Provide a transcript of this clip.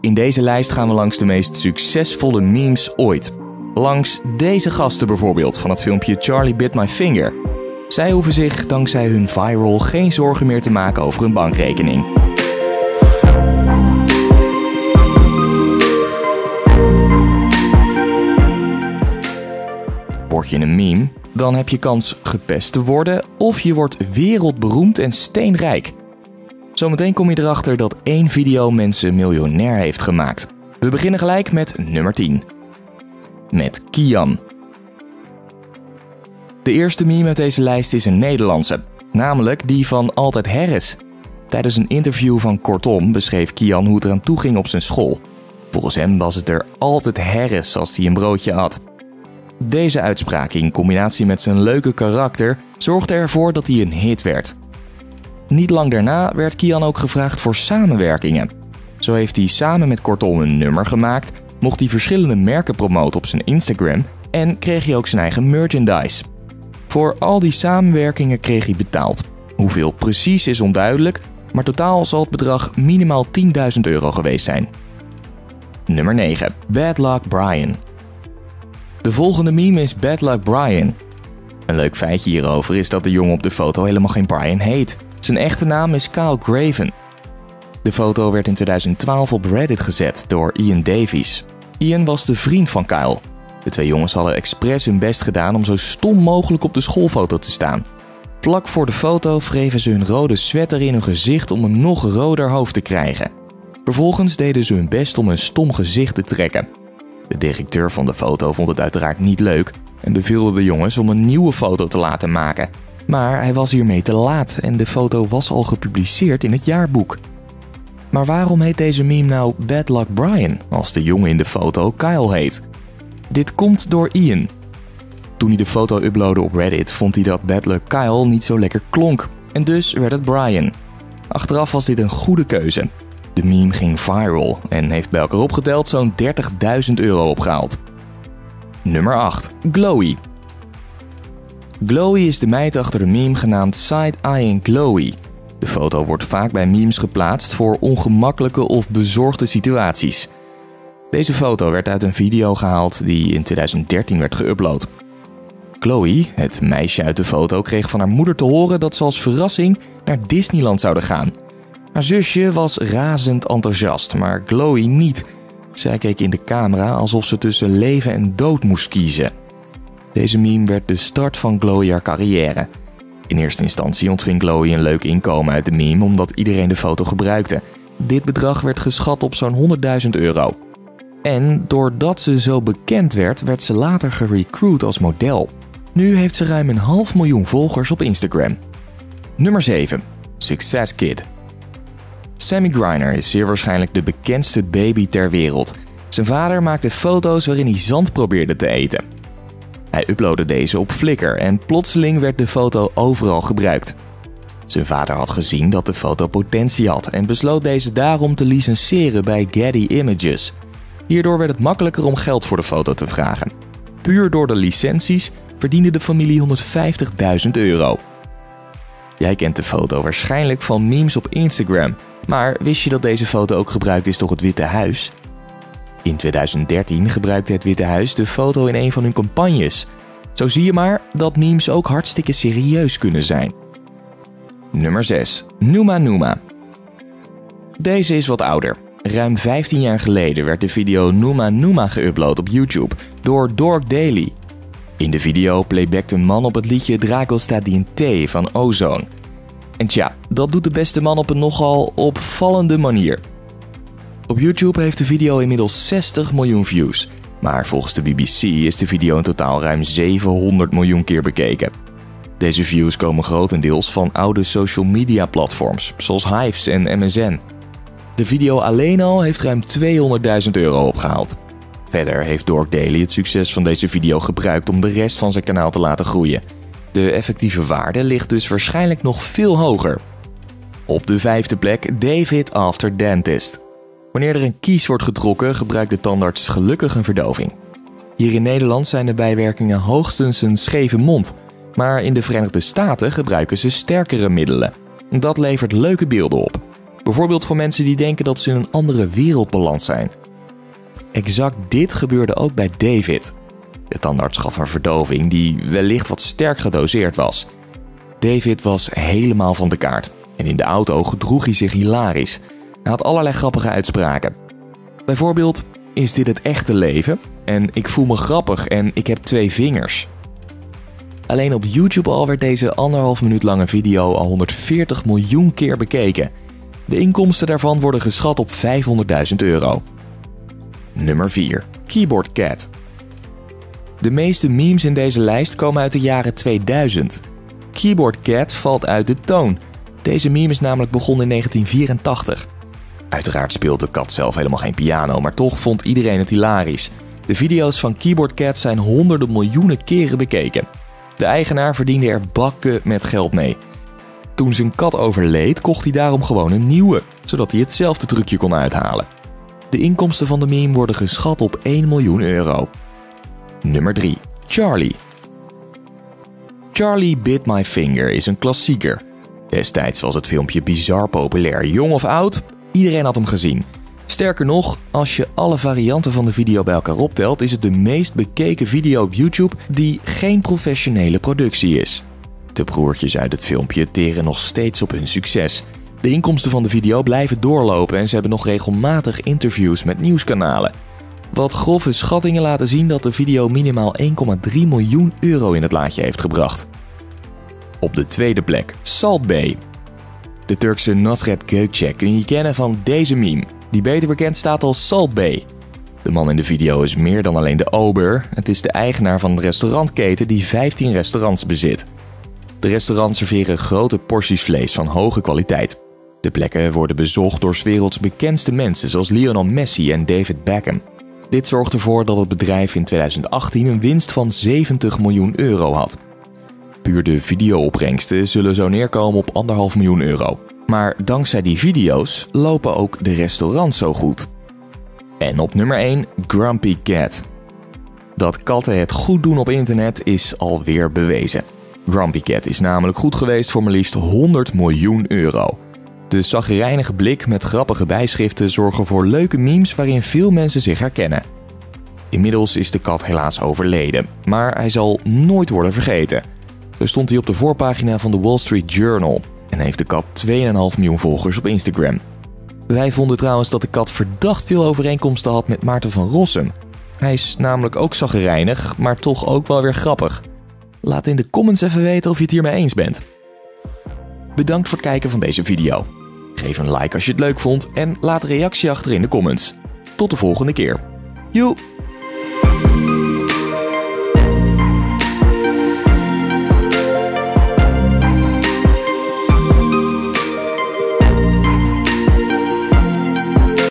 In deze lijst gaan we langs de meest succesvolle memes ooit. Langs deze gasten bijvoorbeeld van het filmpje Charlie Bit My Finger. Zij hoeven zich dankzij hun viral geen zorgen meer te maken over hun bankrekening. Word je een meme, dan heb je kans gepest te worden of je wordt wereldberoemd en steenrijk. Zometeen kom je erachter dat één video mensen miljonair heeft gemaakt. We beginnen gelijk met nummer 10. Met Kian. De eerste meme uit deze lijst is een Nederlandse, namelijk die van Altijd Harris. Tijdens een interview van Kortom beschreef Kian hoe het eraan toe ging op zijn school. Volgens hem was het er altijd Harris als hij een broodje had. Deze uitspraak in combinatie met zijn leuke karakter zorgde ervoor dat hij een hit werd. Niet lang daarna werd Kian ook gevraagd voor samenwerkingen. Zo heeft hij samen met Kortom een nummer gemaakt, mocht hij verschillende merken promoten op zijn Instagram en kreeg hij ook zijn eigen merchandise. Voor al die samenwerkingen kreeg hij betaald. Hoeveel precies is onduidelijk, maar totaal zal het bedrag minimaal 10.000 euro geweest zijn. Nummer 9. Bad Luck Brian. De volgende meme is Bad Luck Brian. Een leuk feitje hierover is dat de jongen op de foto helemaal geen Brian heet. Zijn echte naam is Kyle Graven. De foto werd in 2012 op Reddit gezet door Ian Davies. Ian was de vriend van Kyle. De twee jongens hadden expres hun best gedaan om zo stom mogelijk op de schoolfoto te staan. Vlak voor de foto wreven ze hun rode sweater in hun gezicht om een nog roder hoofd te krijgen. Vervolgens deden ze hun best om een stom gezicht te trekken. De directeur van de foto vond het uiteraard niet leuk en beveelde de jongens om een nieuwe foto te laten maken. Maar hij was hiermee te laat en de foto was al gepubliceerd in het jaarboek. Maar waarom heet deze meme nou Bad Luck Brian als de jongen in de foto Kyle heet? Dit komt door Ian. Toen hij de foto uploadde op Reddit vond hij dat Bad Luck Kyle niet zo lekker klonk en dus werd het Brian. Achteraf was dit een goede keuze. De meme ging viral en heeft bij elkaar opgeteld zo'n 30.000 euro opgehaald. Nummer 8. Glowy. Glowy is de meid achter de meme genaamd Side-Eyeing Glowy. De foto wordt vaak bij memes geplaatst voor ongemakkelijke of bezorgde situaties. Deze foto werd uit een video gehaald die in 2013 werd geüpload. Chloe, het meisje uit de foto, kreeg van haar moeder te horen dat ze als verrassing naar Disneyland zouden gaan. Haar zusje was razend enthousiast, maar Chloe niet. Zij keek in de camera alsof ze tussen leven en dood moest kiezen. Deze meme werd de start van Chloe haar carrière. In eerste instantie ontving Chloe een leuk inkomen uit de meme omdat iedereen de foto gebruikte. Dit bedrag werd geschat op zo'n 100.000 euro. En doordat ze zo bekend werd, werd ze later gerecruit als model. Nu heeft ze ruim een half miljoen volgers op Instagram. Nummer 7. Success Kid. Sammy Griner is zeer waarschijnlijk de bekendste baby ter wereld. Zijn vader maakte foto's waarin hij zand probeerde te eten. Hij uploadde deze op Flickr en plotseling werd de foto overal gebruikt. Zijn vader had gezien dat de foto potentie had en besloot deze daarom te licenseren bij Getty Images. Hierdoor werd het makkelijker om geld voor de foto te vragen. Puur door de licenties verdiende de familie 150.000 euro. Jij kent de foto waarschijnlijk van memes op Instagram, maar wist je dat deze foto ook gebruikt is door het Witte Huis? In 2013 gebruikte het Witte Huis de foto in een van hun campagnes. Zo zie je maar dat memes ook hartstikke serieus kunnen zijn. Nummer 6. Numa Numa. Deze is wat ouder. Ruim 15 jaar geleden werd de video Numa Numa geüpload op YouTube door Dork Daily. In de video playbackte een man op het liedje Draco staat in T van Ozone. En tja, dat doet de beste man op een nogal opvallende manier. Op YouTube heeft de video inmiddels 60 miljoen views, maar volgens de BBC is de video in totaal ruim 700 miljoen keer bekeken. Deze views komen grotendeels van oude social media platforms, zoals Hives en MSN. De video alleen al heeft ruim 200.000 euro opgehaald. Verder heeft Dork Daily het succes van deze video gebruikt om de rest van zijn kanaal te laten groeien. De effectieve waarde ligt dus waarschijnlijk nog veel hoger. Op de vijfde plek David After Dentist. Wanneer er een kies wordt getrokken, gebruikt de tandarts gelukkig een verdoving. Hier in Nederland zijn de bijwerkingen hoogstens een scheve mond, maar in de Verenigde Staten gebruiken ze sterkere middelen. Dat levert leuke beelden op. Bijvoorbeeld voor mensen die denken dat ze in een andere wereld beland zijn. Exact dit gebeurde ook bij David. De tandarts gaf een verdoving die wellicht wat sterk gedoseerd was. David was helemaal van de kaart en in de auto gedroeg hij zich hilarisch. Hij had allerlei grappige uitspraken. Bijvoorbeeld, is dit het echte leven? En ik voel me grappig en ik heb twee vingers. Alleen op YouTube al werd deze anderhalf minuut lange video al 140 miljoen keer bekeken. De inkomsten daarvan worden geschat op 500.000 euro. Nummer 4. Keyboard Cat. De meeste memes in deze lijst komen uit de jaren 2000. Keyboard Cat valt uit de toon. Deze meme is namelijk begonnen in 1984. Uiteraard speelt de kat zelf helemaal geen piano, maar toch vond iedereen het hilarisch. De video's van Keyboard Cat zijn honderden miljoenen keren bekeken. De eigenaar verdiende er bakken met geld mee. Toen zijn kat overleed, kocht hij daarom gewoon een nieuwe, zodat hij hetzelfde trucje kon uithalen. De inkomsten van de meme worden geschat op 1 miljoen euro. Nummer 3. Charlie. Charlie Bit My Finger is een klassieker. Destijds was het filmpje bizar populair, jong of oud, iedereen had hem gezien. Sterker nog, als je alle varianten van de video bij elkaar optelt, is het de meest bekeken video op YouTube die geen professionele productie is. De broertjes uit het filmpje teren nog steeds op hun succes. De inkomsten van de video blijven doorlopen en ze hebben nog regelmatig interviews met nieuwskanalen. Wat grove schattingen laten zien dat de video minimaal 1,3 miljoen euro in het laadje heeft gebracht. Op de tweede plek Salt Bay. De Turkse Nasret Gökçek kun je kennen van deze meme, die beter bekend staat als Salt Bay. De man in de video is meer dan alleen de ober, het is de eigenaar van een restaurantketen die 15 restaurants bezit. De restaurants serveren grote porties vlees van hoge kwaliteit. De plekken worden bezocht door 's werelds bekendste mensen zoals Lionel Messi en David Beckham. Dit zorgt ervoor dat het bedrijf in 2018 een winst van 70 miljoen euro had. Puur de videoopbrengsten zullen zo neerkomen op 1,5 miljoen euro. Maar dankzij die video's lopen ook de restaurants zo goed. En op nummer 1 Grumpy Cat. Dat katten het goed doen op internet is alweer bewezen. Grumpy Cat is namelijk goed geweest voor maar liefst 100 miljoen euro. De zagrijnige blik met grappige bijschriften zorgen voor leuke memes waarin veel mensen zich herkennen. Inmiddels is de kat helaas overleden, maar hij zal nooit worden vergeten. Stond hij op de voorpagina van de Wall Street Journal en heeft de kat 2,5 miljoen volgers op Instagram. Wij vonden trouwens dat de kat verdacht veel overeenkomsten had met Maarten van Rossum. Hij is namelijk ook zagrijnig, maar toch ook wel weer grappig. Laat in de comments even weten of je het hiermee eens bent. Bedankt voor het kijken van deze video. Geef een like als je het leuk vond en laat reactie achter in de comments. Tot de volgende keer. Joe!